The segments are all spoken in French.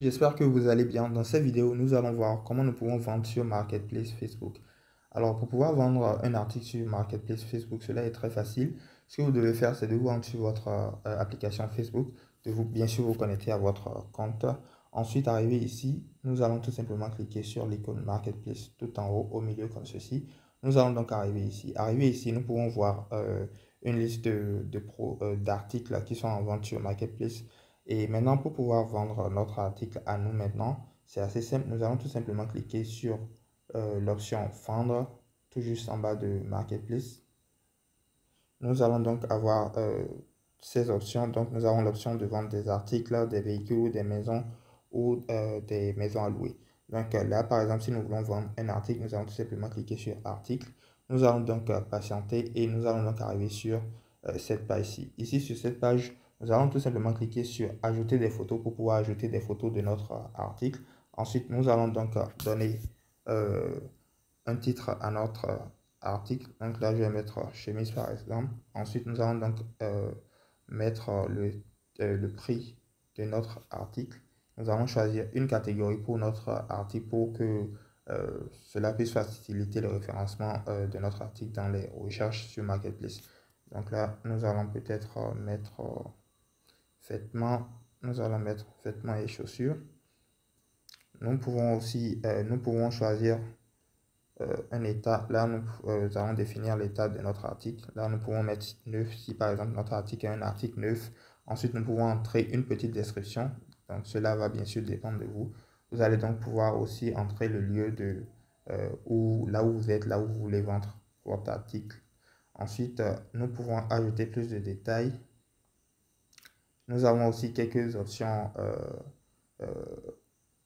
J'espère que vous allez bien. Dans cette vidéo, nous allons voir comment nous pouvons vendre sur Marketplace Facebook. Alors, pour pouvoir vendre un article sur Marketplace Facebook, cela est très facile. Ce que vous devez faire, c'est de vous rendre sur votre euh, application Facebook, de vous, bien sûr, vous connecter à votre compte. Ensuite, arriver ici, nous allons tout simplement cliquer sur l'icône Marketplace tout en haut, au milieu comme ceci. Nous allons donc arriver ici. Arriver ici, nous pouvons voir euh, une liste de, euh, d'articles qui sont en vente sur Marketplace. Et maintenant, pour pouvoir vendre notre article à nous maintenant, c'est assez simple. Nous allons tout simplement cliquer sur euh, l'option vendre, tout juste en bas de Marketplace. Nous allons donc avoir euh, ces options. Donc, nous avons l'option de vendre des articles, des véhicules, des maisons ou euh, des maisons à louer. Donc là, par exemple, si nous voulons vendre un article, nous allons tout simplement cliquer sur article. Nous allons donc patienter et nous allons donc arriver sur cette page-ci. Ici, sur cette page, nous allons tout simplement cliquer sur ajouter des photos pour pouvoir ajouter des photos de notre article. Ensuite, nous allons donc donner euh, un titre à notre article. Donc là, je vais mettre chemise par exemple. Ensuite, nous allons donc euh, mettre le, euh, le prix de notre article. Nous allons choisir une catégorie pour notre article pour que cela puisse faciliter le référencement de notre article dans les recherches sur Marketplace. Donc là, nous allons peut-être mettre vêtements, nous allons mettre vêtements et chaussures. Nous pouvons aussi, euh, nous pouvons choisir euh, un état. Là, nous, euh, allons définir l'état de notre article. Là, nous pouvons mettre neuf si par exemple notre article est un article neuf. Ensuite, nous pouvons entrer une petite description. Donc, cela va bien sûr dépendre de vous. Vous allez donc pouvoir aussi entrer le lieu de où, là où vous êtes, là où vous voulez vendre votre article. Ensuite, nous pouvons ajouter plus de détails. Nous avons aussi quelques options euh, euh,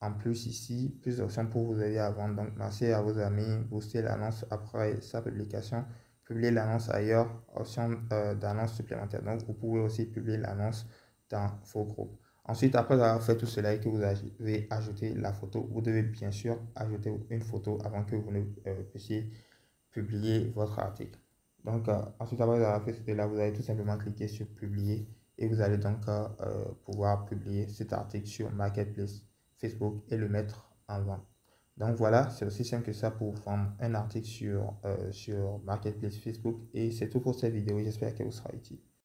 en plus ici, plus d'options pour vous aider à vendre. Donc, merci à vos amis, booster l'annonce après sa publication, publier l'annonce ailleurs, option euh, d'annonce supplémentaire. Donc, vous pouvez aussi publier l'annonce dans vos groupes. Ensuite, après avoir fait tout cela et que vous avez ajouté la photo, vous devez bien sûr ajouter une photo avant que vous ne puissiez publier votre article. Donc, ensuite, après avoir fait cela, vous allez tout simplement cliquer sur publier et vous allez donc euh, pouvoir publier cet article sur Marketplace Facebook et le mettre en vente. Donc voilà, c'est aussi simple que ça pour vendre un article sur, euh, sur Marketplace Facebook et c'est tout pour cette vidéo. J'espère qu'elle vous sera utile.